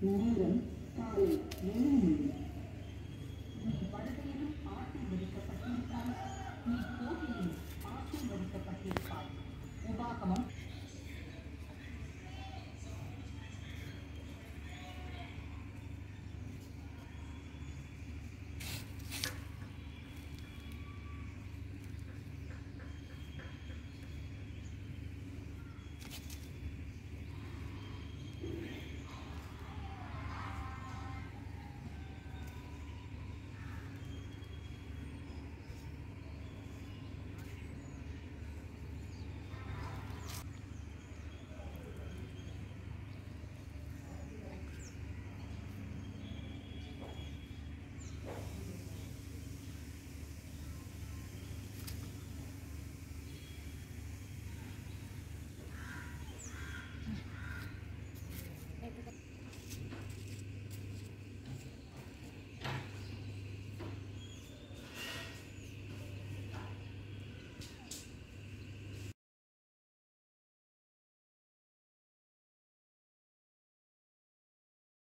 நேரம் காலை ஏழு மணி